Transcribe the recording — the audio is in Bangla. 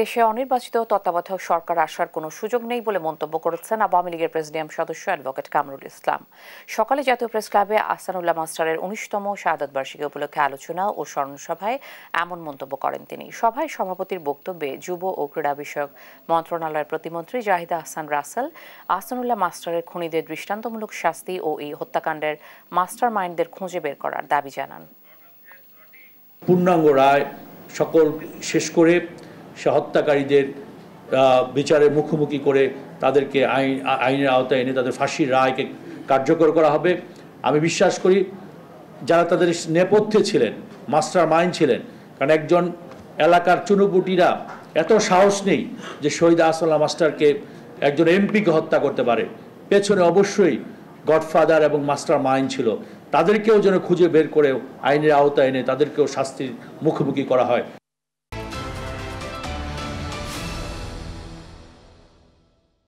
দেশে অনির্বাচিত তত্ত্বাবধায়ক সরকার আসার কোনো সুযোগ নেই বলে মন্তব্য করেছেন আওয়ামী লীগের প্রেসিডিয়াম সদস্য অ্যাডভোকেট কামরুল ইসলাম। সকালে জাতীয় প্রেস ক্লাবে আহসানুল্লাহ মাস্টারের উনিশতম শাহাদত বার্ষিকী উপলক্ষে আলোচনা ও স্মরণসভায় এমন মন্তব্য করেন তিনি। সভায় সভাপতির বক্তব্যে যুব ও ক্রীড়া বিষয়ক মন্ত্রণালয়ের প্রতিমন্ত্রী জাহিদা আহসান রাসেল, আহসানুল্লাহ মাস্টারের খুনিদের দৃষ্টান্তমূলক শাস্তি ও এই হত্যাকাণ্ডের মাস্টার মাইন্ডদের খুঁজে বের করার দাবি জানান। পূর্ণাঙ্গ রায় সকল শেষ করে সে হত্যাকারীদের বিচারের মুখোমুখি করে তাদেরকে আইন আইনের আওতায় এনে তাদের ফাঁসির রায়কে কার্যকর করা হবে। আমি বিশ্বাস করি যারা তাদের নেপথ্যে ছিলেন মাস্টার মাইন্ড ছিলেন, কারণ একজন এলাকার চুনুপুটিরা এত সাহস নেই যে শহীদ আসল্লাহ মাস্টারকে একজন এমপিকে হত্যা করতে পারে। পেছনে অবশ্যই গডফাদার এবং মাস্টার মাইন্ড ছিল। তাদেরকেও যেন খুঁজে বের করে আইনের আওতায় এনে তাদেরকেও শাস্তির মুখোমুখি করা হয়।